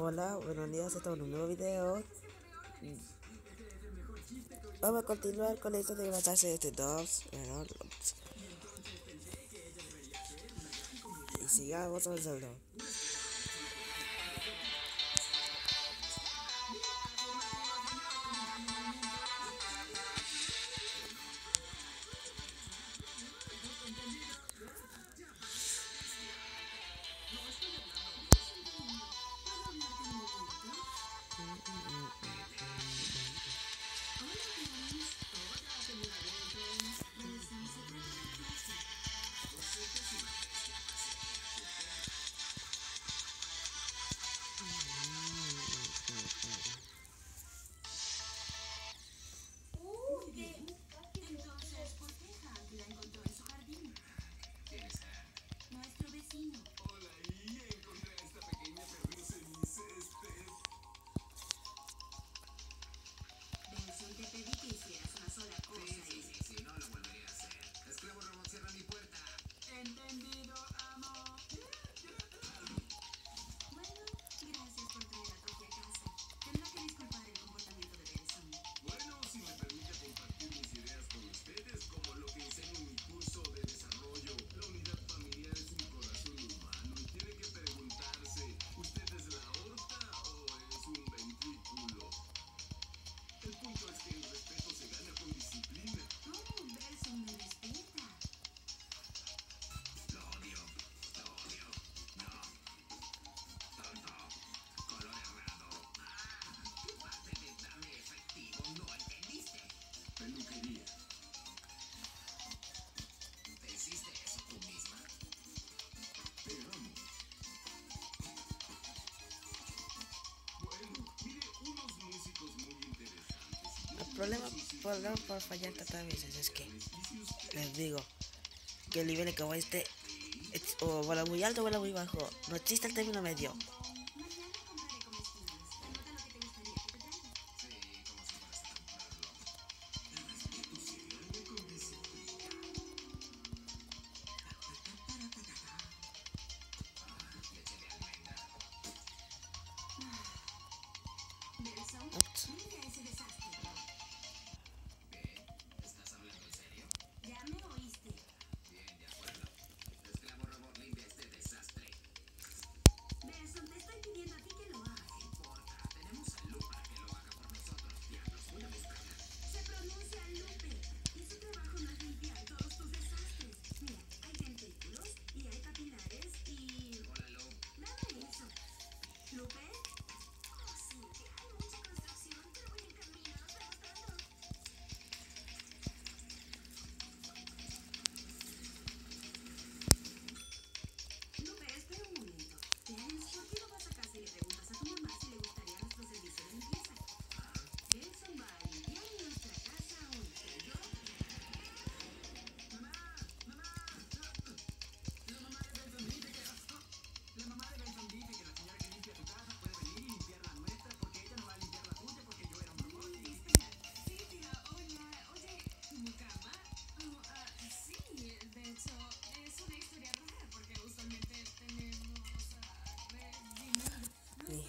Hola, buenos días, estamos en un nuevo video. Vamos a continuar con esto de basarse de este 2. Y sigamos avanzando. Mm-mm-mm. Problema, problema por fallar tantas veces es que les digo que el nivel que voy este o vuela muy alto o vuela muy bajo. No existe el término medio.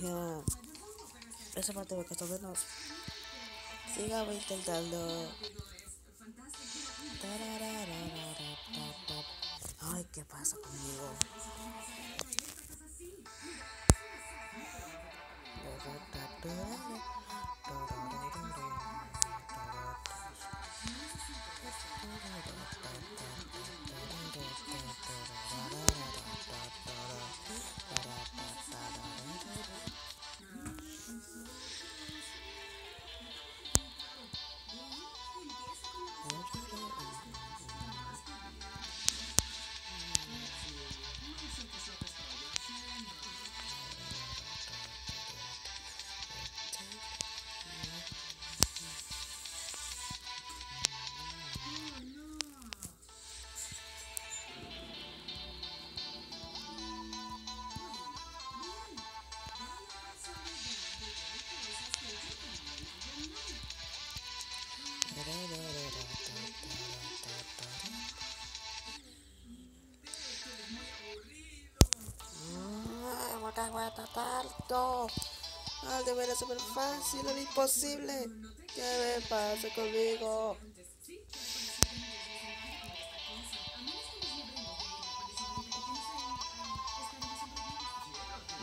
que esa parte me costó menos. Sigamos intentando. Ay, ¿qué pasa conmigo? Harto. Ah, de veras súper fácil, era imposible. ¿Qué me pasa conmigo?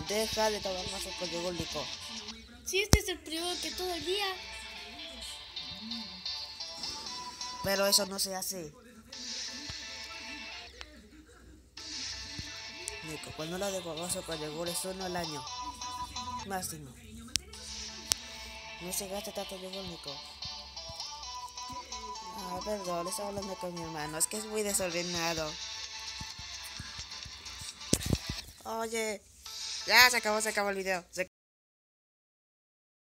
Deja de tomar más con Nico. Si este es el primero que todo el día. Pero eso no se hace. Nico, cuando lo de con yogur es uno al año. Máximo. No se gasta tanto yogur, Nico. Ah, perdón, estaba hablando con mi hermano. Es que es muy desordenado. Oye. Ya se acabó, se acabó el video.